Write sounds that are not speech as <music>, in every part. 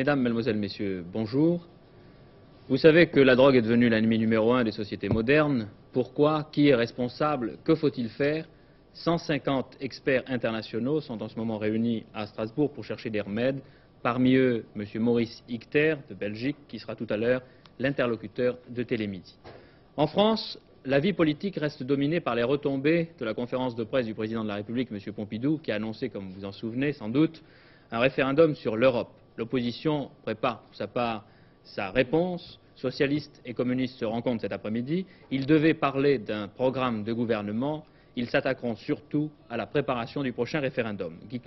Mesdames, Mesdemoiselles, Messieurs, bonjour. Vous savez que la drogue est devenue l'ennemi numéro un des sociétés modernes. Pourquoi? Qui est responsable? Que faut-il faire? 150 experts internationaux sont en ce moment réunis à Strasbourg pour chercher des remèdes. Parmi eux, M. Maurice Ichter de Belgique, qui sera tout à l'heure l'interlocuteur de Télémidi. En France, la vie politique reste dominée par les retombées de la conférence de presse du président de la République, M. Pompidou, qui a annoncé, comme vous en souvenez sans doute, un référendum sur l'Europe. L'opposition prépare pour sa part sa réponse. Socialistes et communistes se rencontrent cet après-midi. Ils devaient parler d'un programme de gouvernement. Ils s'attaqueront surtout à la préparation du prochain référendum. Guy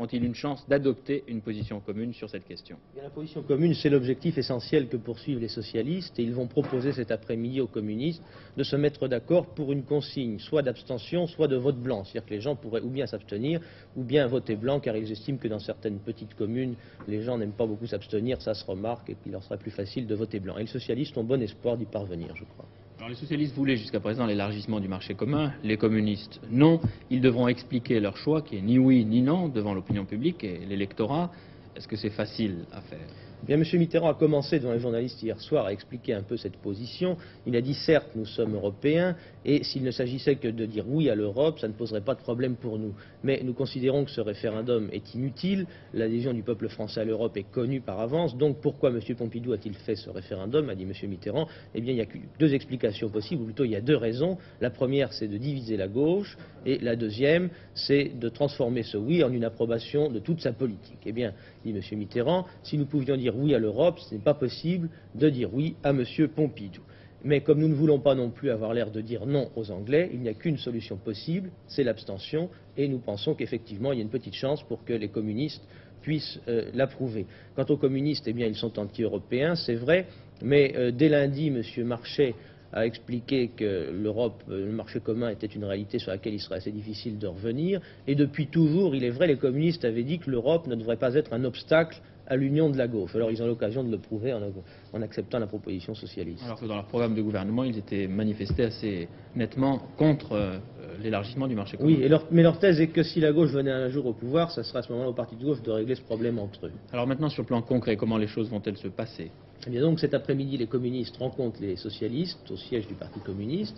ont-ils une chance d'adopter une position commune sur cette question? La position commune, c'est l'objectif essentiel que poursuivent les socialistes et ils vont proposer cet après-midi aux communistes de se mettre d'accord pour une consigne, soit d'abstention, soit de vote blanc. C'est-à-dire que les gens pourraient ou bien s'abstenir ou bien voter blanc car ils estiment que dans certaines petites communes, les gens n'aiment pas beaucoup s'abstenir, ça se remarque et qu'il leur sera plus facile de voter blanc. Et les socialistes ont bon espoir d'y parvenir, je crois. Alors, les socialistes voulaient jusqu'à présent l'élargissement du marché commun, les communistes non. Ils devront expliquer leur choix qui est ni oui ni non devant l'opinion publique et l'électorat. Est-ce que c'est facile à faire? M. Mitterrand a commencé devant les journalistes hier soir à expliquer un peu cette position. Il a dit certes, nous sommes européens, et s'il ne s'agissait que de dire oui à l'Europe, ça ne poserait pas de problème pour nous. Mais nous considérons que ce référendum est inutile. L'adhésion du peuple français à l'Europe est connue par avance. Donc pourquoi M. Pompidou a-t-il fait ce référendum a dit M. Mitterrand? Eh bien, il y a deux explications possibles, ou plutôt il y a deux raisons. La première, c'est de diviser la gauche, et la deuxième, c'est de transformer ce oui en une approbation de toute sa politique. Eh bien, dit M. Mitterrand, si nous pouvions dire oui à l'Europe, ce n'est pas possible de dire oui à M. Pompidou. Mais comme nous ne voulons pas non plus avoir l'air de dire non aux Anglais, il n'y a qu'une solution possible, c'est l'abstention, et nous pensons qu'effectivement il y a une petite chance pour que les communistes puissent euh, l'approuver. Quant aux communistes, eh bien ils sont anti-européens, c'est vrai, mais euh, dès lundi, M. Marchais a expliqué que l'Europe, euh, le marché commun était une réalité sur laquelle il serait assez difficile de revenir. Et depuis toujours, il est vrai, les communistes avaient dit que l'Europe ne devrait pas être un obstacle à l'union de la gauche. Alors ils ont l'occasion de le prouver en, acceptant la proposition socialiste. Alors que dans leur programme de gouvernement, ils étaient manifestés assez nettement contre euh, l'élargissement du marché commun. Oui, mais leur thèse est que si la gauche venait un jour au pouvoir, ça sera à ce moment-là au parti de gauche de régler ce problème entre eux. Alors maintenant, sur le plan concret, comment les choses vont-elles se passer? Eh donc cet après-midi, les communistes rencontrent les socialistes au siège du Parti communiste.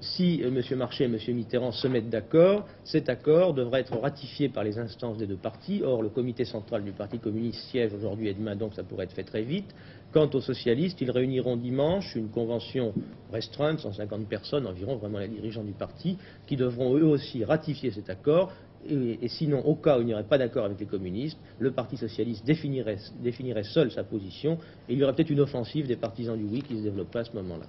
Si euh, M. Marchais et M. Mitterrand se mettent d'accord, cet accord devra être ratifié par les instances des deux partis. Or, le comité central du Parti communiste siège aujourd'hui et demain, donc ça pourrait être fait très vite. Quant aux socialistes, ils réuniront dimanche une convention restreinte, 150 personnes environ, vraiment les dirigeants du parti, qui devront eux aussi ratifier cet accord et, sinon, au cas où il n'y aurait pas d'accord avec les communistes, le Parti socialiste définirait, seul sa position et il y aurait peut-être une offensive des partisans du oui qui se développerait à ce moment-là.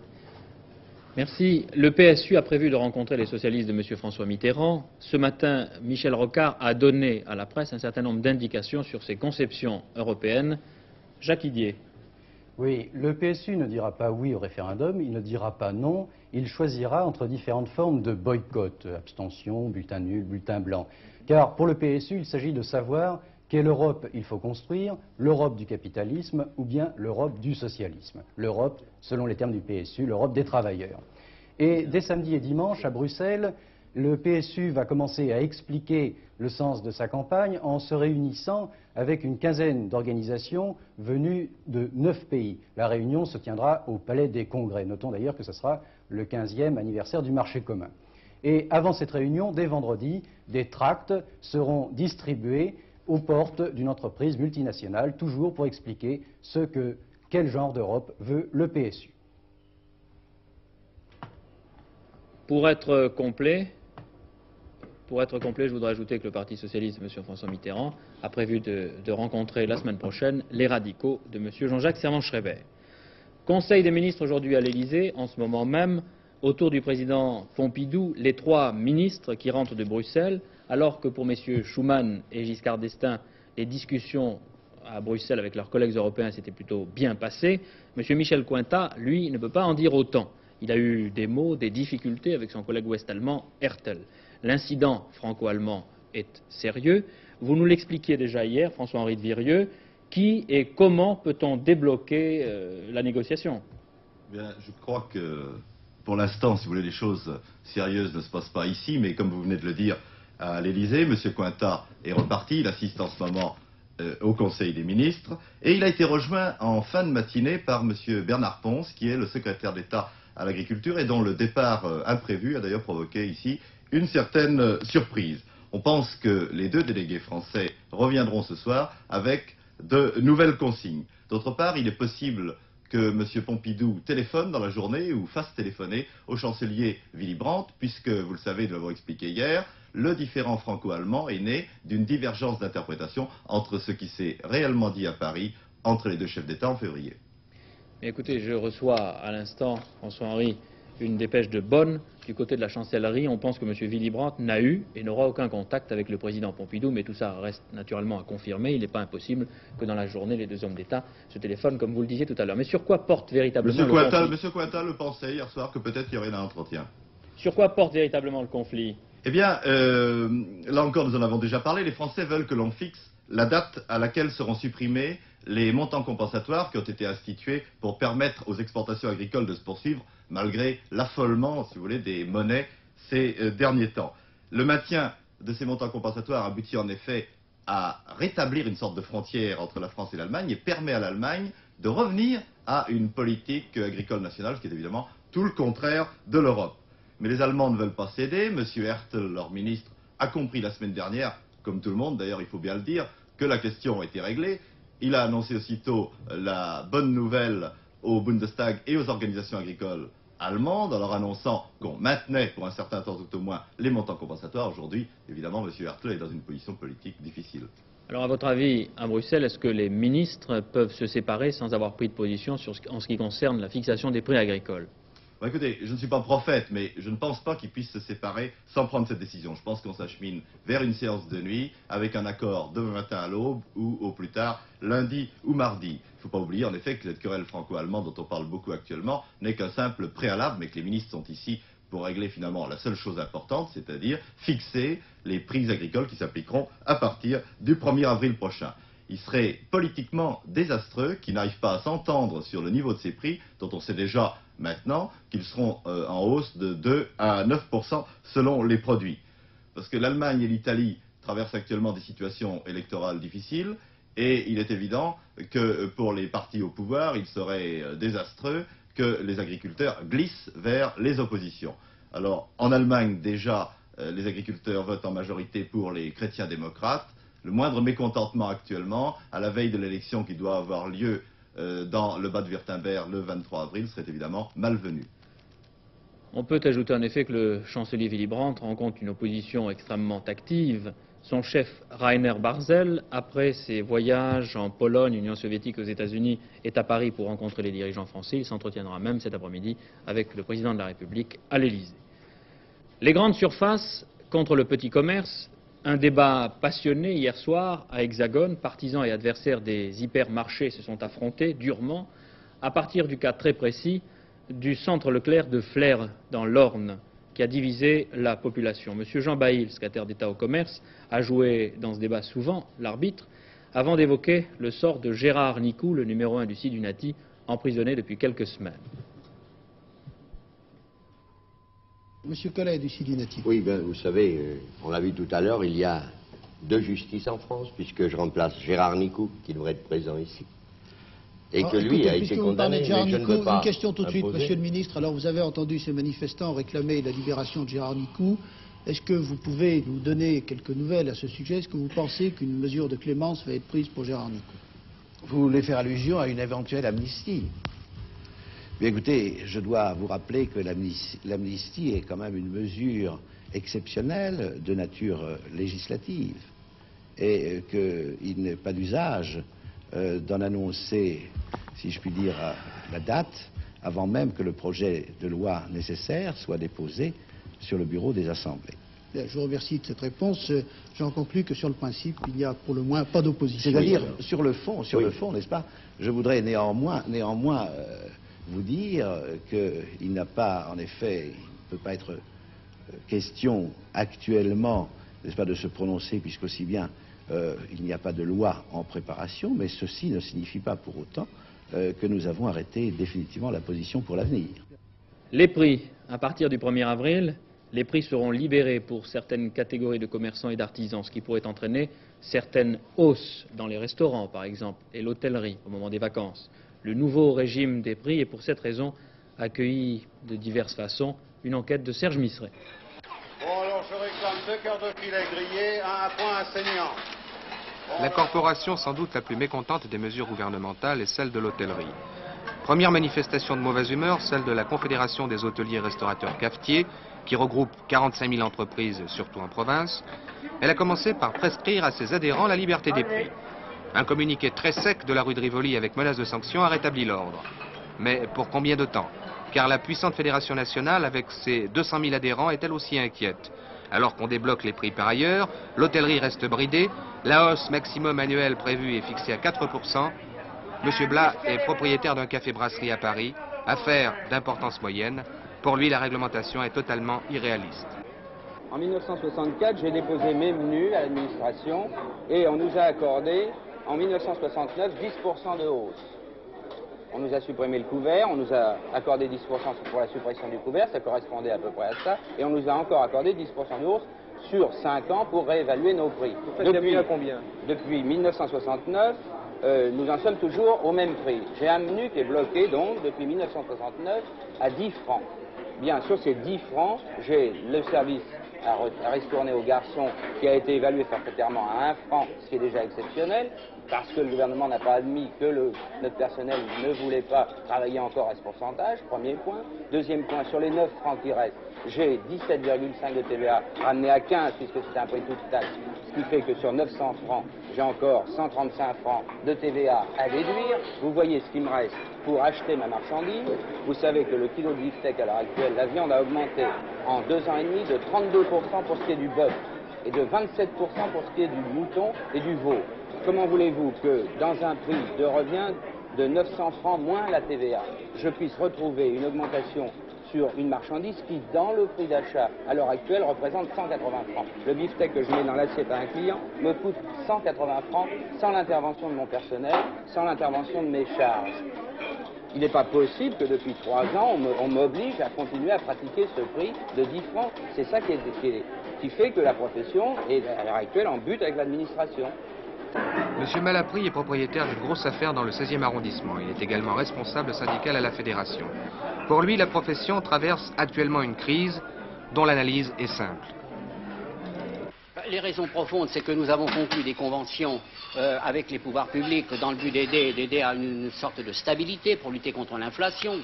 Merci. Le PSU a prévu de rencontrer les socialistes de M. François Mitterrand. Ce matin, Michel Rocard a donné à la presse un certain nombre d'indications sur ses conceptions européennes. Jacques Idier. Oui, le PSU ne dira pas oui au référendum, il ne dira pas non, il choisira entre différentes formes de boycott, abstention, bulletin nul, bulletin blanc. Car pour le PSU, il s'agit de savoir quelle Europe il faut construire, l'Europe du capitalisme ou bien l'Europe du socialisme. L'Europe, selon les termes du PSU, l'Europe des travailleurs. Et dès samedi et dimanche, à Bruxelles, le PSU va commencer à expliquer le sens de sa campagne en se réunissant avec une quinzaine d'organisations venues de neuf pays. La réunion se tiendra au Palais des Congrès. Notons d'ailleurs que ce sera le 15e anniversaire du marché commun. Et avant cette réunion, dès vendredi, des tracts seront distribués aux portes d'une entreprise multinationale, toujours pour expliquer ce que, quel genre d'Europe veut le PSU. Pour être complet, pour être complet, je voudrais ajouter que le Parti socialiste de M. François Mitterrand a prévu de, rencontrer la semaine prochaine les radicaux de M. Jean-Jacques Servan-Schreiber. Conseil des ministres aujourd'hui à l'Élysée, en ce moment même, autour du président Pompidou, les trois ministres qui rentrent de Bruxelles, alors que pour M. Schuman et Giscard d'Estaing, les discussions à Bruxelles avec leurs collègues européens s'étaient plutôt bien passées, M. Michel Cointat, lui, ne peut pas en dire autant. Il a eu des mots, des difficultés avec son collègue ouest-allemand Hertel. L'incident franco-allemand est sérieux. Vous nous l'expliquiez déjà hier, François-Henri de Virieux. Qui et comment peut-on débloquer euh, la négociation? Je crois que pour l'instant, si vous voulez, les choses sérieuses ne se passent pas ici, mais comme vous venez de le dire, à l'Elysée, M. Cointat est reparti, il assiste en ce moment euh, au Conseil des ministres et il a été rejoint en fin de matinée par M. Bernard Ponce, qui est le secrétaire d'État à l'agriculture et dont le départ euh, imprévu a d'ailleurs provoqué ici une certaine euh, surprise. On pense que les deux délégués français reviendront ce soir avec de nouvelles consignes. D'autre part, il est possible que M. Pompidou téléphone dans la journée ou fasse téléphoner au chancelier Willy Brandt, puisque, vous le savez, nous l'avons expliqué hier, le différend franco-allemand est né d'une divergence d'interprétation entre ce qui s'est réellement dit à Paris entre les deux chefs d'État en février. écoutez, je reçois à l'instant, François-Henri, une dépêche de Bonn du côté de la chancellerie. On pense que M. Willy Brandt n'a eu et n'aura aucun contact avec le président Pompidou, mais tout ça reste naturellement à confirmer. Il n'est pas impossible que dans la journée, les deux hommes d'État se téléphonent, comme vous le disiez tout à l'heure. Mais sur quoi porte véritablement Monsieur le Cointal, conflit Monsieur le pensait hier soir que peut-être il y aurait un entretien. Sur quoi porte véritablement le conflit? Eh bien, euh, là encore, nous en avons déjà parlé. Les Français veulent que l'on fixe la date à laquelle seront supprimés les montants compensatoires qui ont été institués pour permettre aux exportations agricoles de se poursuivre malgré l'affolement, si vous voulez, des monnaies ces euh, derniers temps. Le maintien de ces montants compensatoires aboutit en effet à rétablir une sorte de frontière entre la France et l'Allemagne et permet à l'Allemagne de revenir à une politique agricole nationale, ce qui est évidemment tout le contraire de l'Europe. Mais les Allemands ne veulent pas céder. Monsieur Hertel, leur ministre, a compris la semaine dernière, comme tout le monde d'ailleurs, il faut bien le dire, que la question était réglée. Il a annoncé aussitôt la bonne nouvelle au Bundestag et aux organisations agricoles allemandes en leur annonçant qu'on maintenait pour un certain temps tout au moins les montants compensatoires. Aujourd'hui, évidemment, M. Hertel est dans une position politique difficile. Alors, à votre avis, à Bruxelles, est-ce que les ministres peuvent se séparer sans avoir pris de position en ce qui concerne la fixation des prix agricoles? Écoutez, je ne suis pas prophète, mais je ne pense pas qu'ils puissent se séparer sans prendre cette décision. Je pense qu'on s'achemine vers une séance de nuit avec un accord demain matin à l'aube ou au plus tard lundi ou mardi. Il ne faut pas oublier en effet que cette querelle franco-allemande dont on parle beaucoup actuellement n'est qu'un simple préalable, mais que les ministres sont ici pour régler finalement la seule chose importante, c'est-à-dire fixer les prix agricoles qui s'appliqueront à partir du 1er avril prochain il serait politiquement désastreux qu'ils n'arrivent pas à s'entendre sur le niveau de ces prix, dont on sait déjà maintenant qu'ils seront euh, en hausse de 2 à 9% selon les produits. Parce que l'Allemagne et l'Italie traversent actuellement des situations électorales difficiles, et il est évident que euh, pour les partis au pouvoir, il serait euh, désastreux que les agriculteurs glissent vers les oppositions. Alors, en Allemagne, déjà, les agriculteurs votent en majorité pour les chrétiens démocrates le moindre mécontentement actuellement, à la veille de l'élection qui doit avoir lieu euh, dans le bas de Württemberg le 23 avril, serait évidemment malvenu. On peut ajouter en effet que le chancelier Willy Brandt rencontre une opposition extrêmement active. Son chef Rainer Barzel, après ses voyages en Pologne, Union soviétique, aux États-Unis, est à Paris pour rencontrer les dirigeants français. Il s'entretiendra même cet après-midi avec le président de la République à l'Élysée. Les grandes surfaces contre le petit commerce un débat passionné hier soir à Hexagone. Partisans et adversaires des hypermarchés se sont affrontés durement à partir du cas très précis du centre Leclerc de Flers dans l'Orne qui a divisé la population. Monsieur Jean Bailly, secrétaire d'État au commerce, a joué dans ce débat souvent l'arbitre avant d'évoquer le sort de Gérard Nicou, le numéro un du Sidunati, emprisonné depuis quelques semaines. Monsieur Collet du Sidinati. Oui, ben, vous savez, euh, on l'a vu tout à l'heure, il y a deux justices en France, puisque je remplace Gérard Nicou, qui devrait être présent ici. Et que lui écoutez, a été condamné. de Gérard mais je ne Nicou, veux pas une question tout de suite. Monsieur le Ministre. Alors, vous avez entendu ces manifestants réclamer la libération de Gérard Nicou. Est-ce que vous pouvez nous donner quelques nouvelles à ce sujet? Est-ce que vous pensez qu'une mesure de clémence va être prise pour Gérard Nicou? Vous voulez faire allusion à une éventuelle amnistie? Écoutez, je dois vous rappeler que l'amnis- l'amnistie est quand même une mesure exceptionnelle de nature euh, législative et euh, qu'il n'est pas d'usage euh, d'en annoncer, si je puis dire, la date avant même que le projet de loi nécessaire soit déposé sur le bureau des assemblées. Je vous remercie de cette réponse. J'en conclus que sur le principe, il n'y a pour le moins pas d'opposition. C'est-à-dire, sur le fond, sur Oui. le fond, n'est-ce pas? Je voudrais néanmoins, néanmoins euh, vous dire qu'il n'a pas, en effet, il ne peut pas être euh, question actuellement, n'est-ce pas, de se prononcer, puisqu'aussi bien euh, il n'y a pas de loi en préparation, mais ceci ne signifie pas pour autant euh, que nous avons arrêté définitivement la position pour l'avenir. Les prix, à partir du 1er avril, les prix seront libérés pour certaines catégories de commerçants et d'artisans, ce qui pourrait entraîner certaines hausses dans les restaurants, par exemple, et l'hôtellerie au moment des vacances. Le nouveau régime des prix est pour cette raison accueilli de diverses façons une enquête de Serge Misseret. Bon, alors je réclame deux quarts de filet grillé, un point saignant. La corporation sans doute la plus mécontente des mesures gouvernementales est celle de l'hôtellerie. Première manifestation de mauvaise humeur, celle de la Confédération des hôteliers et restaurateurs cafetiers, qui regroupe 45 000 entreprises, surtout en province. Elle a commencé par prescrire à ses adhérents la liberté des prix. Un communiqué très sec de la rue de Rivoli avec menace de sanctions a rétabli l'ordre. Mais pour combien de temps? Car la puissante fédération nationale, avec ses 200 000 adhérents, est elle aussi inquiète. Alors qu'on débloque les prix par ailleurs, l'hôtellerie reste bridée, la hausse maximum annuelle prévue est fixée à 4%. Monsieur Blas est propriétaire d'un café-brasserie à Paris, affaire d'importance moyenne. Pour lui, la réglementation est totalement irréaliste. En 1964, j'ai déposé mes menus à l'administration et on nous a accordé en 1969 10% de hausse. On nous a supprimé le couvert, on nous a accordé 10% pour la suppression du couvert, ça correspondait à peu près à ça, et on nous a encore accordé 10% de hausse sur 5 ans pour réévaluer nos prix. depuis, combien? Depuis 1969, euh, nous en sommes toujours au même prix. J'ai un menu qui est bloqué donc depuis 1969 à 10 francs. Bien, sur ces 10 francs, j'ai le service à, retourner aux garçons qui a été évalué forfaitairement à 1 franc, ce qui est déjà exceptionnel parce que le gouvernement n'a pas admis que notre personnel ne voulait pas travailler encore à ce pourcentage, premier point. Deuxième point, sur les 9 francs qui restent, j'ai 17,5 de TVA ramené à 15 puisque c'est un prix toute taxe, ce qui fait que sur 900 francs, j'ai encore 135 francs de TVA à déduire. Vous voyez ce qui me reste pour acheter ma marchandise. Vous savez que le kilo de beefsteak à l'heure actuelle, la viande a augmenté en deux ans et demi de 32% pour ce qui est du bœuf et de 27% pour ce qui est du mouton et du veau. Comment voulez-vous que dans un prix de revient de 900 francs moins la TVA, je puisse retrouver une augmentation sur une marchandise qui, dans le prix d'achat à l'heure actuelle, représente 180 francs. Le beefsteak que je mets dans l'assiette à un client me coûte 180 francs sans l'intervention de mon personnel, sans l'intervention de mes charges. Il n'est pas possible que depuis trois ans, on m'oblige à continuer à pratiquer ce prix de 10 francs. C'est ça qui, qui fait que la profession est à l'heure actuelle en but avec l'administration. Monsieur Malapris est propriétaire d'une grosse affaire dans le 16e arrondissement. Il est également responsable syndical à la fédération. Pour lui, la profession traverse actuellement une crise dont l'analyse est simple. Les raisons profondes, c'est que nous avons conclu des conventions euh, avec les pouvoirs publics dans le but d'aider à une sorte de stabilité pour lutter contre l'inflation.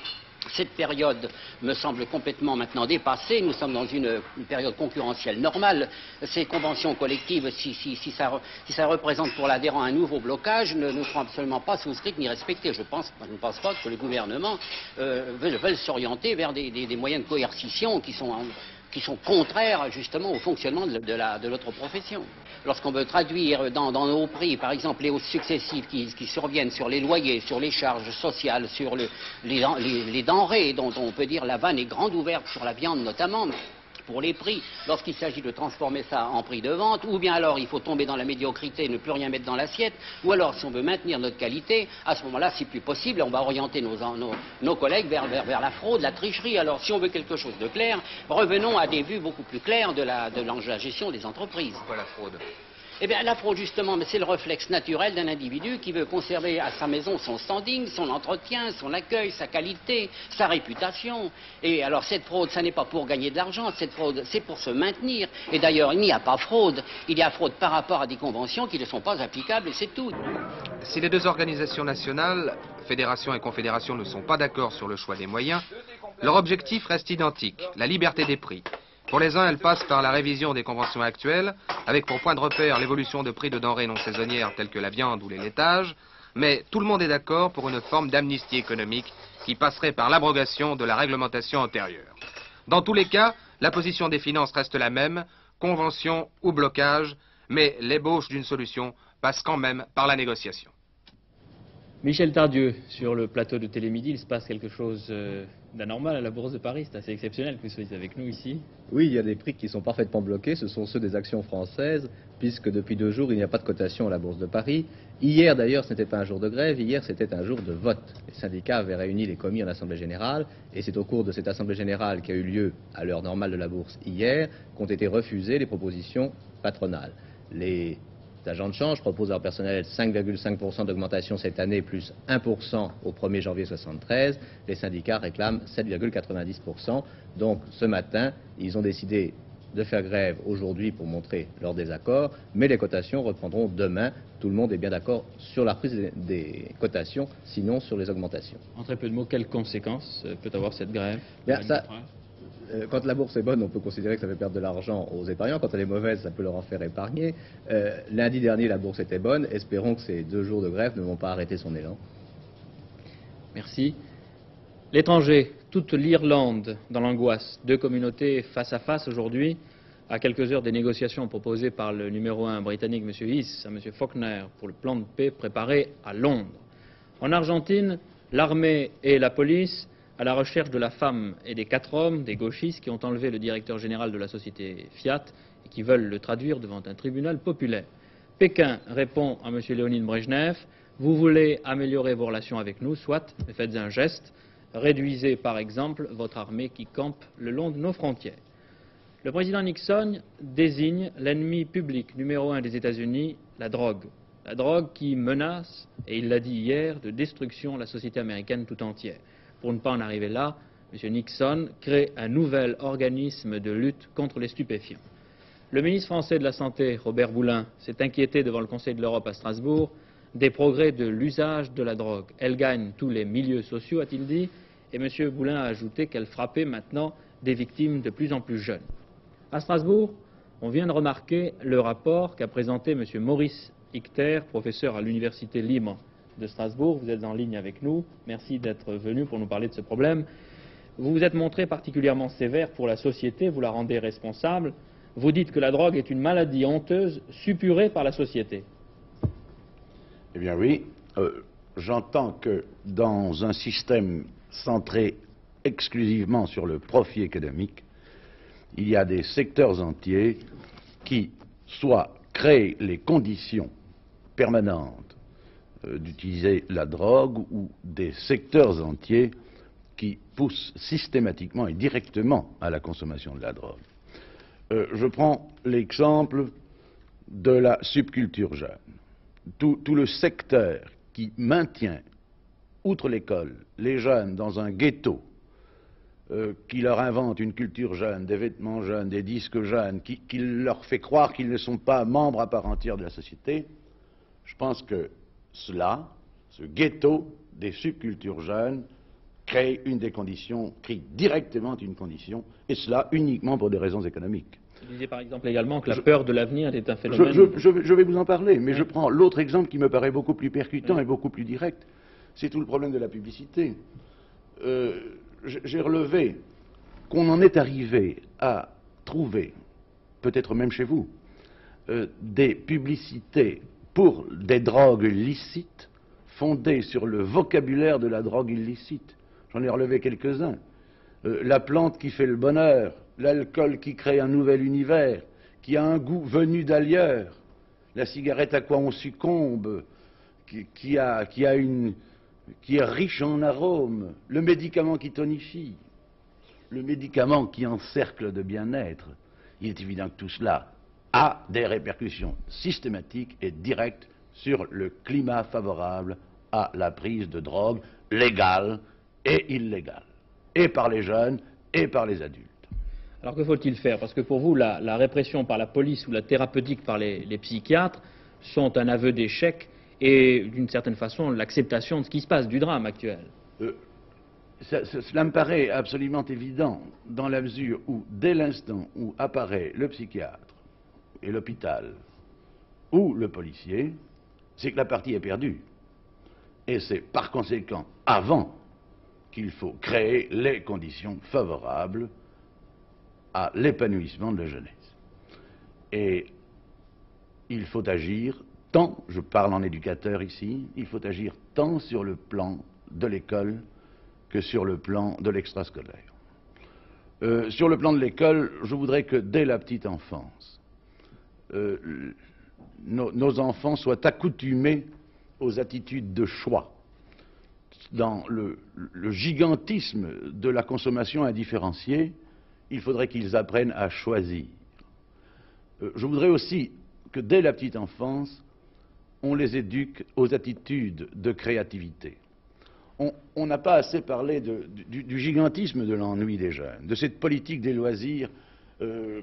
Cette période me semble complètement maintenant dépassée. Nous sommes dans une, période concurrentielle normale. Ces conventions collectives, si, ça, représente pour l'adhérent un nouveau blocage, ne, seront absolument pas souscrites ni respectées. Je, ne pense pas que le gouvernement euh, veuille, s'orienter vers des, moyens de coercition qui sont qui sont contraires justement au fonctionnement de, de, notre profession. Lorsqu'on veut traduire dans, nos prix, par exemple, les hausses successives qui, surviennent sur les loyers, sur les charges sociales, sur les, les, denrées, dont on peut dire la vanne est grande ouverte sur la viande notamment, pour les prix lorsqu'il s'agit de transformer ça en prix de vente, ou bien alors il faut tomber dans la médiocrité et ne plus rien mettre dans l'assiette, ou alors si on veut maintenir notre qualité, à ce moment-là, si plus possible, on va orienter nos, collègues vers, vers, la fraude, la tricherie. Alors si on veut quelque chose de clair, revenons à des vues beaucoup plus claires de la, de la gestion des entreprises. Pourquoi la fraude? Eh bien, la fraude, justement, c'est le réflexe naturel d'un individu qui veut conserver à sa maison son standing, son entretien, son accueil, sa qualité, sa réputation. Et alors, cette fraude, ça n'est pas pour gagner de l'argent, cette fraude, c'est pour se maintenir. Et d'ailleurs, il n'y a pas fraude. Il y a fraude par rapport à des conventions qui ne sont pas applicables, et c'est tout. Si les deux organisations nationales, fédération et confédération, ne sont pas d'accord sur le choix des moyens, leur objectif reste identique, la liberté des prix. Pour les uns, elle passe par la révision des conventions actuelles, avec pour point de repère l'évolution de prix de denrées non saisonnières telles que la viande ou les laitages, mais tout le monde est d'accord pour une forme d'amnistie économique qui passerait par l'abrogation de la réglementation antérieure. Dans tous les cas, la position des finances reste la même, convention ou blocage, mais l'ébauche d'une solution passe quand même par la négociation. Michel Tardieu, sur le plateau de Télémidi, il se passe quelque chose euh, d'anormal à la Bourse de Paris. C'est assez exceptionnel que vous soyez avec nous ici. Oui, il y a des prix qui sont parfaitement bloqués. Ce sont ceux des actions françaises, puisque depuis deux jours, il n'y a pas de cotation à la Bourse de Paris. Hier, d'ailleurs, ce n'était pas un jour de grève. Hier, c'était un jour de vote. Les syndicats avaient réuni les commis en Assemblée générale. Et c'est au cours de cette Assemblée générale qui a eu lieu à l'heure normale de la Bourse hier qu'ont été refusées les propositions patronales. Les les agents de change proposent à leur personnel 5,5% d'augmentation cette année, plus 1% au 1er janvier 73. Les syndicats réclament 7,90%. Donc ce matin, ils ont décidé de faire grève aujourd'hui pour montrer leur désaccord, mais les cotations reprendront demain. Tout le monde est bien d'accord sur la reprise des, cotations, sinon sur les augmentations. En très peu de mots, quelles conséquences euh, peut avoir cette grève euh, quand la bourse est bonne, on peut considérer que ça fait perdre de l'argent aux épargnants. Quand elle est mauvaise, ça peut leur en faire épargner. Euh, lundi dernier, la bourse était bonne. Espérons que ces deux jours de grève ne vont pas arrêter son élan. Merci. L'étranger, toute l'Irlande dans l'angoisse. Deux communautés face à face aujourd'hui, à quelques heures des négociations proposées par le numéro un britannique, M. Hiss, à M. Faulkner, pour le plan de paix préparé à Londres. En Argentine, l'armée et la police à la recherche de la femme et des quatre hommes, des gauchistes, qui ont enlevé le directeur général de la société Fiat et qui veulent le traduire devant un tribunal populaire. Pékin répond à M. Léonid Brejnev Vous voulez améliorer vos relations avec nous, soit, mais faites un geste. Réduisez, par exemple, votre armée qui campe le long de nos frontières. Le président Nixon désigne l'ennemi public numéro un des États-Unis, la drogue. La drogue qui menace, et il l'a dit hier, de destruction la société américaine tout entière. Pour ne pas en arriver là, M. Nixon crée un nouvel organisme de lutte contre les stupéfiants. Le ministre français de la Santé, Robert Boulin, s'est inquiété devant le Conseil de l'Europe à Strasbourg des progrès de l'usage de la drogue. Elle gagne tous les milieux sociaux, a-t-il dit, et M. Boulin a ajouté qu'elle frappait maintenant des victimes de plus en plus jeunes. À Strasbourg, on vient de remarquer le rapport qu'a présenté M. Maurice Ichter, professeur à l'Université libre de Strasbourg. Vous êtes en ligne avec nous. Merci d'être venu pour nous parler de ce problème. Vous vous êtes montré particulièrement sévère pour la société, vous la rendez responsable. Vous dites que la drogue est une maladie honteuse suppurée par la société. Eh bien oui, euh, j'entends que dans un système centré exclusivement sur le profit économique, il y a des secteurs entiers qui soit créent les conditions permanentes d'utiliser la drogue ou des secteurs entiers qui poussent systématiquement et directement à la consommation de la drogue. Euh, je prends l'exemple de la subculture jeune. Tout, le secteur qui maintient, outre l'école, les jeunes dans un ghetto, euh, qui leur invente une culture jeune, des vêtements jeunes, des disques jeunes, qui leur fait croire qu'ils ne sont pas membres à part entière de la société, je pense que cela, ce ghetto des subcultures jeunes, crée une des conditions, crée directement une condition, et cela uniquement pour des raisons économiques. Vous disiez par exemple également que la peur de l'avenir est un phénomène. Je, vais vous en parler, mais je prends l'autre exemple qui me paraît beaucoup plus percutant et beaucoup plus direct. C'est tout le problème de la publicité. Euh, j'ai relevé qu'on en est arrivé à trouver, peut-être même chez vous, euh, des publicités pour des drogues licites fondées sur le vocabulaire de la drogue illicite. J'en ai relevé quelques-uns. Euh, la plante qui fait le bonheur, l'alcool qui crée un nouvel univers, qui a un goût venu d'ailleurs, la cigarette à quoi on succombe, qui, qui est riche en arômes, le médicament qui tonifie, le médicament qui encercle de bien-être. Il est évident que tout cela a des répercussions systématiques et directes sur le climat favorable à la prise de drogue légale et illégale, et par les jeunes et par les adultes. Alors que faut-il faire? Parce que pour vous, la, répression par la police ou la thérapeutique par les, psychiatres sont un aveu d'échec et d'une certaine façon l'acceptation de ce qui se passe, du drame actuel. Euh, cela me paraît absolument évident dans la mesure où, dès l'instant où apparaît le psychiatre, et l'hôpital ou le policier, c'est que la partie est perdue. Et c'est par conséquent avant qu'il faut créer les conditions favorables à l'épanouissement de la jeunesse. Et il faut agir tant, je parle en éducateur ici, il faut agir tant sur le plan de l'école que sur le plan de l'extrascolaire. Euh, sur le plan de l'école, je voudrais que dès la petite enfance, euh, nos, enfants soient accoutumés aux attitudes de choix. Dans le, gigantisme de la consommation indifférenciée, il faudrait qu'ils apprennent à choisir. Euh, je voudrais aussi que dès la petite enfance, on les éduque aux attitudes de créativité. On n'a pas assez parlé du, gigantisme de l'ennui des jeunes, de cette politique des loisirs euh,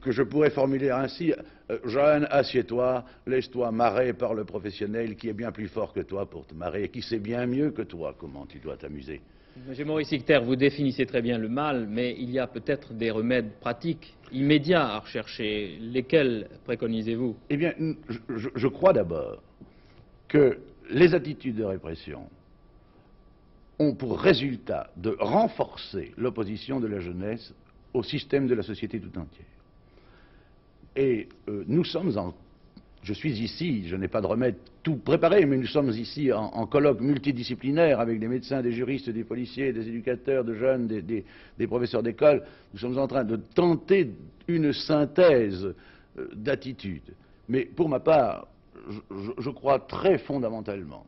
que je pourrais formuler ainsi euh, Jeune, assieds-toi, laisse-toi marrer par le professionnel qui est bien plus fort que toi pour te marrer et qui sait bien mieux que toi comment tu dois t'amuser. Monsieur Maurice Icter, vous définissez très bien le mal, mais il y a peut-être des remèdes pratiques, immédiats à rechercher. Lesquels préconisez-vous? Eh bien, je crois d'abord que les attitudes de répression ont pour résultat de renforcer l'opposition de la jeunesse au système de la société tout entière. Et euh, nous sommes en... Je suis ici, je n'ai pas de remède tout préparé, mais nous sommes ici en, colloque multidisciplinaire avec des médecins, des juristes, des policiers, des éducateurs, de jeunes, des, professeurs d'école. Nous sommes en train de tenter une synthèse euh, d'attitudes. Mais pour ma part, je crois très fondamentalement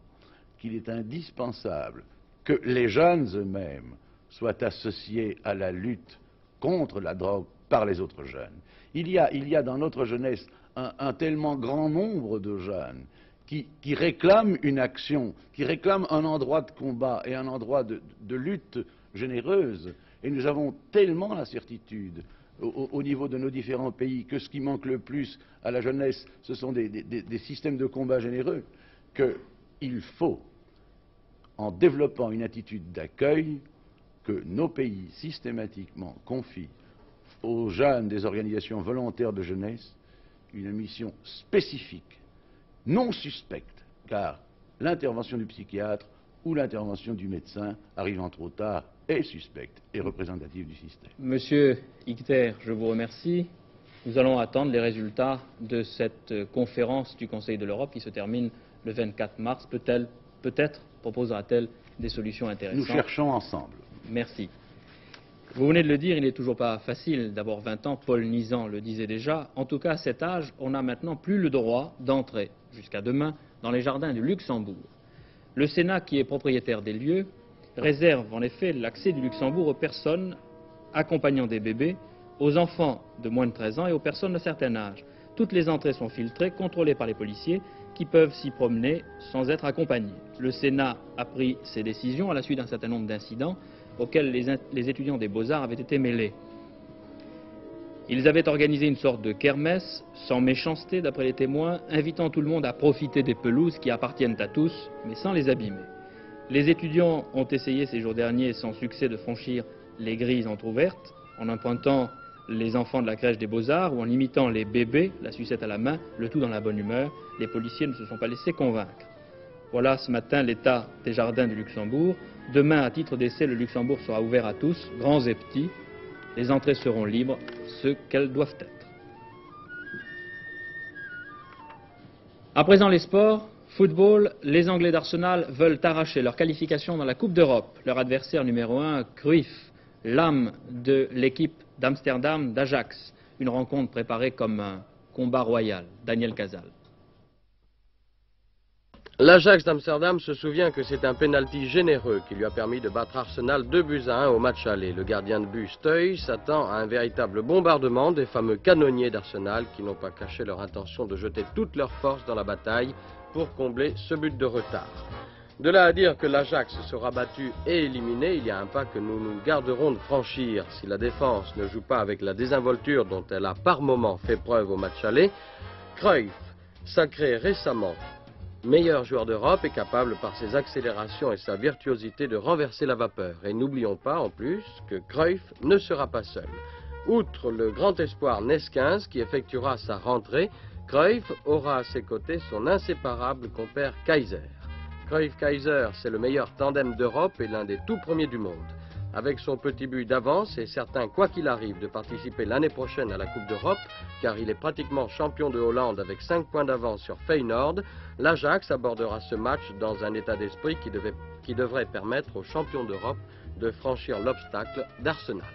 qu'il est indispensable que les jeunes eux-mêmes soient associés à la lutte contre la drogue par les autres jeunes. Il y a, dans notre jeunesse un, tellement grand nombre de jeunes qui, réclament une action, qui réclament un endroit de combat et un endroit de, lutte généreuse. Et nous avons tellement la certitude au, niveau de nos différents pays que ce qui manque le plus à la jeunesse, ce sont des, des systèmes de combat généreux, qu'il faut, en développant une attitude d'accueil, que nos pays systématiquement confient aux jeunes des organisations volontaires de jeunesse une mission spécifique, non suspecte, car l'intervention du psychiatre ou l'intervention du médecin, arrivant trop tard, est suspecte et représentative du système. Monsieur Icter, je vous remercie. Nous allons attendre les résultats de cette conférence du Conseil de l'Europe qui se termine le 24 mars. Peut-être peut proposera-t-elle des solutions intéressantes. Nous cherchons ensemble. Merci. Vous venez de le dire, il n'est toujours pas facile d'avoir 20 ans. Paul Nizan le disait déjà. En tout cas, à cet âge, on n'a maintenant plus le droit d'entrer, jusqu'à demain, dans les jardins du Luxembourg. Le Sénat, qui est propriétaire des lieux, réserve en effet l'accès du Luxembourg aux personnes accompagnant des bébés, aux enfants de moins de 13 ans et aux personnes de certain âge. Toutes les entrées sont filtrées, contrôlées par les policiers, qui peuvent s'y promener sans être accompagnés. Le Sénat a pris ces décisions à la suite d'un certain nombre d'incidents auxquels les, étudiants des beaux-arts avaient été mêlés. Ils avaient organisé une sorte de kermesse, sans méchanceté d'après les témoins, invitant tout le monde à profiter des pelouses qui appartiennent à tous, mais sans les abîmer. Les étudiants ont essayé ces jours derniers sans succès de franchir les grilles entr'ouvertes, en empruntant les enfants de la crèche des beaux-arts ou en imitant les bébés, la sucette à la main, le tout dans la bonne humeur. Les policiers ne se sont pas laissés convaincre. Voilà ce matin l'état des jardins du Luxembourg. Demain, à titre d'essai, le Luxembourg sera ouvert à tous, grands et petits. Les entrées seront libres, ce qu'elles doivent être. À présent, les sports. Football, les Anglais d'Arsenal veulent arracher leur qualification dans la Coupe d'Europe. Leur adversaire numéro un, Cruyff, l'âme de l'équipe d'Amsterdam d'Ajax. Une rencontre préparée comme un combat royal. Daniel Casal. L'Ajax d'Amsterdam se souvient que c'est un pénalty généreux qui lui a permis de battre Arsenal 2 buts à 1 au match aller. Le gardien de but Steuil s'attend à un véritable bombardement des fameux canonniers d'Arsenal qui n'ont pas caché leur intention de jeter toutes leurs forces dans la bataille pour combler ce but de retard. De là à dire que l'Ajax sera battu et éliminé, il y a un pas que nous nous garderons de franchir. Si la défense ne joue pas avec la désinvolture dont elle a par moments fait preuve au match aller, Cruyff, sacré récemment meilleur joueur d'Europe, est capable par ses accélérations et sa virtuosité de renverser la vapeur. Et n'oublions pas en plus que Cruyff ne sera pas seul. Outre le grand espoir Neskins qui effectuera sa rentrée, Cruyff aura à ses côtés son inséparable compère Kaiser. Cruyff-Kaiser, c'est le meilleur tandem d'Europe et l'un des tout premiers du monde. Avec son petit but d'avance et certain, quoi qu'il arrive, de participer l'année prochaine à la Coupe d'Europe, car il est pratiquement champion de Hollande avec 5 points d'avance sur Feyenoord, l'Ajax abordera ce match dans un état d'esprit qui, qui devrait permettre aux champions d'Europe de franchir l'obstacle d'Arsenal.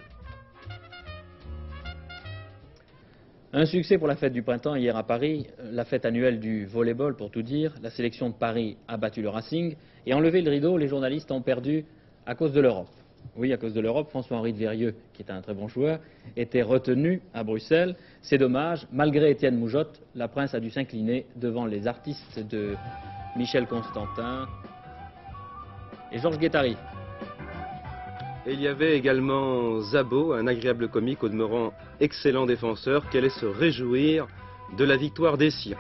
Un succès pour la fête du printemps hier à Paris, la fête annuelle du volleyball pour tout dire. La sélection de Paris a battu le Racing et enlevé le rideau, les journalistes ont perdu à cause de l'Europe. Oui, à cause de l'Europe, François-Henri de Verieux, qui est un très bon joueur, était retenu à Bruxelles. C'est dommage, malgré Étienne Moujotte, la prince a dû s'incliner devant les artistes de Michel Constantin et Georges Guettari. Et il y avait également Zabo, un agréable comique au demeurant excellent défenseur, qui allait se réjouir de la victoire des siens.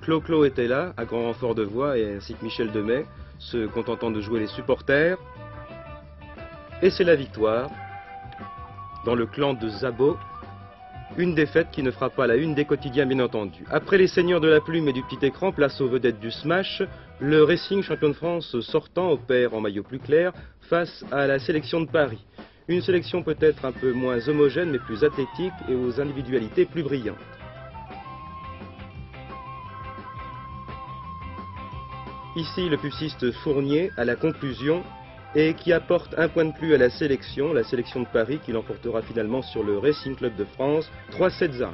Clo-Clo était là, à grand renfort de voix, et ainsi que Michel Demet, se contentant de jouer les supporters. Et c'est la victoire dans le clan de Zabo. Une défaite qui ne fera pas la une des quotidiens, bien entendu. Après les seigneurs de la plume et du petit écran, place aux vedettes du Smash, le Racing champion de France sortant opère en maillot plus clair face à la sélection de Paris. Une sélection peut-être un peu moins homogène mais plus athlétique et aux individualités plus brillantes. Ici, le pupsiste Fournier à la conclusion et qui apporte un point de plus à la sélection, la sélection de Paris qui l'emportera finalement sur le Racing Club de France 3-7 1.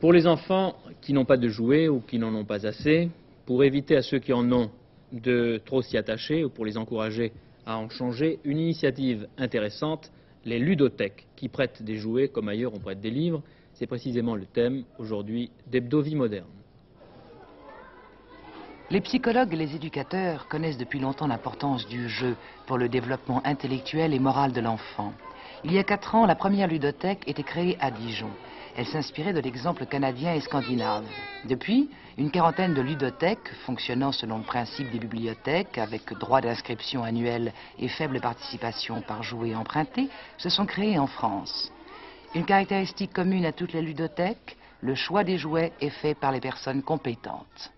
Pour les enfants qui n'ont pas de jouets ou qui n'en ont pas assez, pour éviter à ceux qui en ont de trop s'y attacher ou pour les encourager à en changer, une initiative intéressante, les ludothèques, qui prêtent des jouets comme ailleurs on prête des livres. C'est précisément le thème aujourd'hui d'Hebdo-Vie moderne. Les psychologues et les éducateurs connaissent depuis longtemps l'importance du jeu pour le développement intellectuel et moral de l'enfant. Il y a quatre ans, la première ludothèque était créée à Dijon. Elle s'inspirait de l'exemple canadien et scandinave. Depuis, une quarantaine de ludothèques, fonctionnant selon le principe des bibliothèques, avec droit d'inscription annuel et faible participation par jouet emprunté, se sont créées en France. Une caractéristique commune à toutes les ludothèques, le choix des jouets est fait par les personnes compétentes.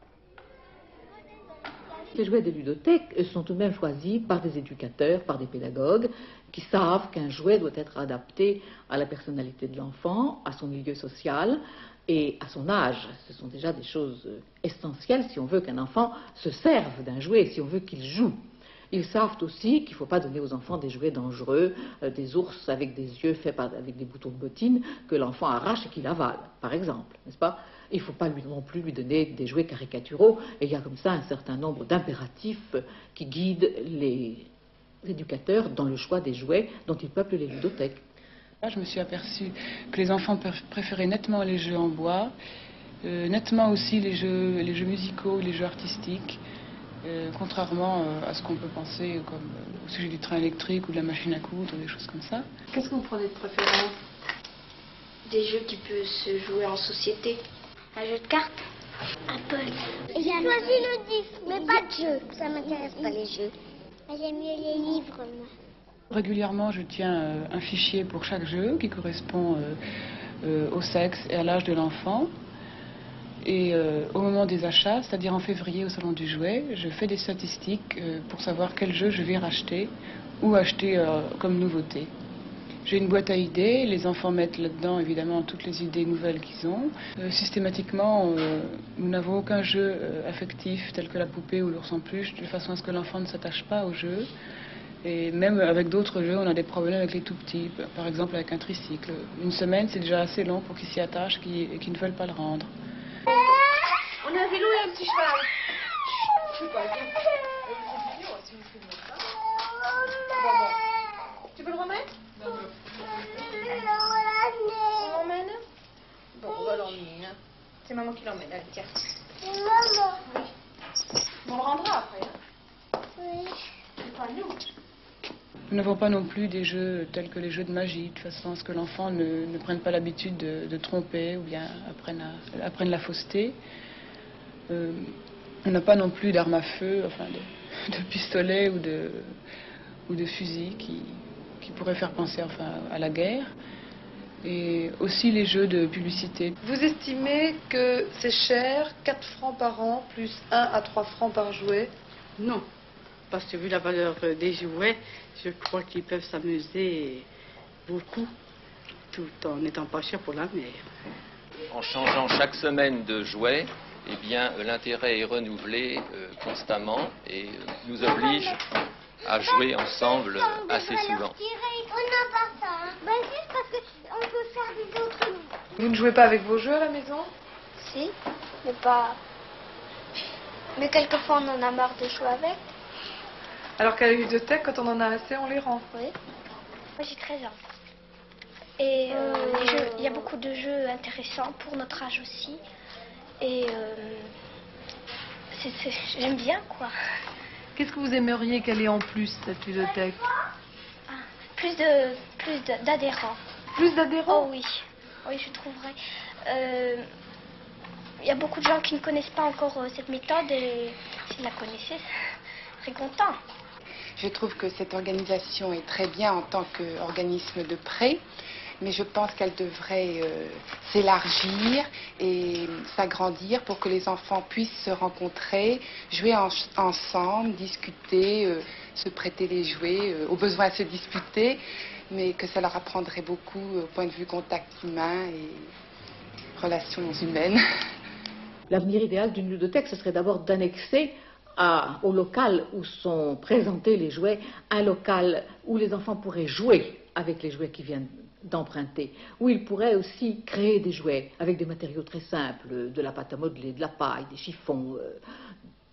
Les jouets des ludothèques sont tout de même choisis par des éducateurs, par des pédagogues, qui savent qu'un jouet doit être adapté à la personnalité de l'enfant, à son milieu social et à son âge. Ce sont déjà des choses essentielles si on veut qu'un enfant se serve d'un jouet, si on veut qu'il joue. Ils savent aussi qu'il ne faut pas donner aux enfants des jouets dangereux, euh, des ours avec des yeux faits avec des boutons de bottines que l'enfant arrache et qu'il avale, par exemple, n'est-ce pas? Il ne faut pas lui, non plus lui donner des jouets caricaturaux. Et il y a comme ça un certain nombre d'impératifs qui guident les éducateurs dans le choix des jouets dont ils peuplent les ludothèques. Là, je me suis aperçue que les enfants préféraient nettement les jeux en bois, euh, nettement aussi les jeux, les jeux musicaux, les jeux artistiques. Euh, contrairement euh, à ce qu'on peut penser comme euh, au sujet du train électrique ou de la machine à coudre ou des choses comme ça. Qu'est-ce que vous prenez de préférence? Des jeux qui peuvent se jouer en société. Un jeu de cartes Apple. J'ai choisi le disque, mais pas de jeu. Ça m'intéresse pas les jeux. J'aime mieux les livres, moi. Régulièrement, je tiens un fichier pour chaque jeu qui correspond au sexe et à l'âge de l'enfant. Et euh, au moment des achats, c'est-à-dire en février au salon du jouet, je fais des statistiques euh, pour savoir quel jeu je vais racheter ou acheter euh, comme nouveauté. J'ai une boîte à idées, les enfants mettent là-dedans évidemment toutes les idées nouvelles qu'ils ont. systématiquement, nous n'avons aucun jeu affectif tel que la poupée ou l'ours en peluche, de façon à ce que l'enfant ne s'attache pas au jeu. Et même avec d'autres jeux, on a des problèmes avec les tout petits, par exemple avec un tricycle. Une semaine, c'est déjà assez long pour qu'ils s'y attachent et qu'ils ne veulent pas le rendre. On a un vélo et un petit cheval. Pas, Tu peux le remettre? Hein. C'est maman qui l'emmène. Allez, tiens. Maman. Oui. On le rendra après. Hein. Oui. C'est pas nous. Nous n'avons pas non plus des jeux tels que les jeux de magie, de façon à ce que l'enfant ne, ne, prenne pas l'habitude de, de, tromper ou bien apprenne, à, apprenne la fausseté. Euh, on n'a pas non plus d'armes à feu, enfin de, <laughs> de pistolets ou de, ou de fusils qui, qui pourraient faire penser enfin, à la guerre. Et aussi les jeux de publicité. Vous estimez que c'est cher, 4 francs par an, plus 1 à 3 francs par jouet? Non. parce que vu la valeur euh, des jouets, je crois qu'ils peuvent s'amuser beaucoup tout en n'étant pas chers pour la mère. En changeant chaque semaine de jouet, eh bien, l'intérêt est renouvelé euh, constamment et euh, nous oblige à jouer ensemble euh, assez souvent. On n'a pas ça. Hein. Ben, qu'on peut faire des autres. Vous ne jouez pas avec vos jeux à la maison? Si, mais pas. Mais quelquefois on en a marre de jouer avec. Alors qu'à la bibliothèque, quand on en a assez, on les rend. Oui. Moi j'ai 13 ans. Et euh, jeux- il y a beaucoup de jeux intéressants pour notre âge aussi. Et euh, j'aime bien quoi. Qu'est-ce que vous aimeriez qu'elle ait en plus, cette bibliothèque? Plus de plus de- d'adhérents. Plus d'adhérents Oh oui, oui je trouverais. Euh, Il y a beaucoup de gens qui ne connaissent pas encore euh, cette méthode et s'ils la connaissaient, ils <laughs> seraient contents. Je trouve que cette organisation est très bien en tant qu'organisme de prêt, mais je pense qu'elle devrait euh, s'élargir et s'agrandir pour que les enfants puissent se rencontrer, jouer en- ensemble, discuter, euh, se prêter les jouets, euh, au besoin se disputer, mais que ça leur apprendrait beaucoup euh, au point de vue contact humain et relations humaines. <laughs> L'avenir idéal d'une ludothèque, ce serait d'abord d'annexer au local où sont présentés les jouets un local où les enfants pourraient jouer avec les jouets qu'ils viennent d'emprunter, où ils pourraient aussi créer des jouets avec des matériaux très simples, de la pâte à modeler, de la paille, des chiffons, euh,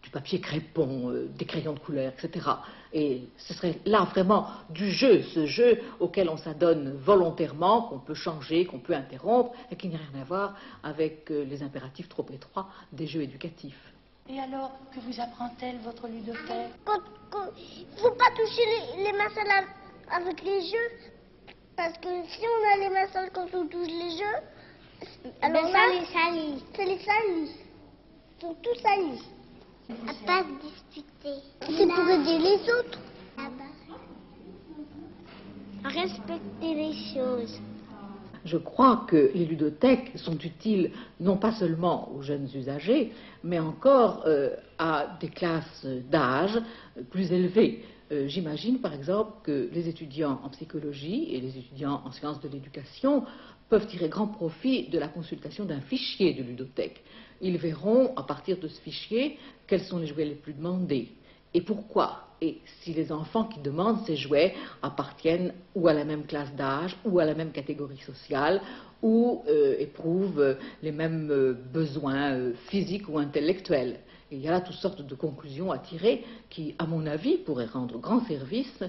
du papier crépon, euh, des crayons de couleur, etc. Et ce serait là vraiment du jeu, ce jeu auquel on s'adonne volontairement, qu'on peut changer, qu'on peut interrompre, et qui n'a rien à voir avec euh, les impératifs trop étroits des jeux éducatifs. Et alors, que vous apprend-elle, votre ludothèque Il ne faut pas toucher les, les mains sales avec les jeux. Parce que si on a les mains sales quand on touche les jeux, alors Ben, là, ça les salit. Ça les salit. Ils sont tous salis. À pas se disputer. C'est pour aider les autres. Respecter les choses. Je crois que les ludothèques sont utiles non pas seulement aux jeunes usagers, mais encore euh, à des classes d'âge plus élevées. Euh, J'imagine par exemple que les étudiants en psychologie et les étudiants en sciences de l'éducation peuvent tirer grand profit de la consultation d'un fichier de ludothèque. Ils verront à partir de ce fichier quels sont les jouets les plus demandés et pourquoi? Et si les enfants qui demandent ces jouets appartiennent ou à la même classe d'âge, ou à la même catégorie sociale, ou euh, éprouvent euh, les mêmes euh, besoins physiques ou intellectuels. Il y a là toutes sortes de conclusions à tirer qui, à mon avis, pourraient rendre grand service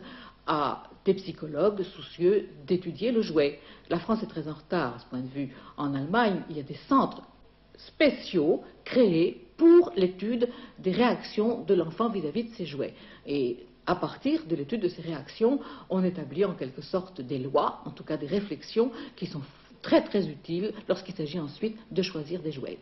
à des psychologues soucieux d'étudier le jouet. La France est très en retard à ce point de vue. En Allemagne, il y a des centres spéciaux créés pour l'étude des réactions de l'enfant vis-à-vis de ses jouets. Et à partir de l'étude de ces réactions, on établit en quelque sorte des lois, en tout cas des réflexions, qui sont très très utiles lorsqu'il s'agit ensuite de choisir des jouets.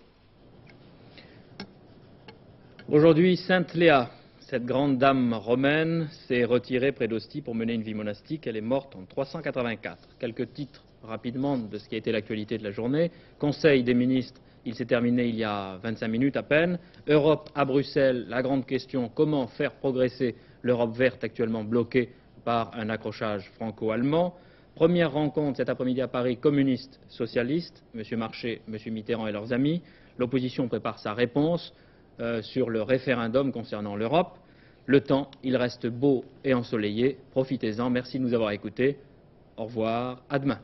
Aujourd'hui, Sainte Léa, cette grande dame romaine, s'est retirée près d'Ostie pour mener une vie monastique. Elle est morte en 384. Quelques titres rapidement de ce qui a été l'actualité de la journée. Conseil des ministres, il s'est terminé il y a 25 minutes à peine. Europe à Bruxelles, la grande question, comment faire progresser l'Europe verte actuellement bloquée par un accrochage franco-allemand? Première rencontre cet après-midi à Paris, communistes, socialistes, M. Marché, M. Mitterrand et leurs amis. L'opposition prépare sa réponse euh, sur le référendum concernant l'Europe. Le temps, il reste beau et ensoleillé. Profitez-en. Merci de nous avoir écoutés. Au revoir. À demain.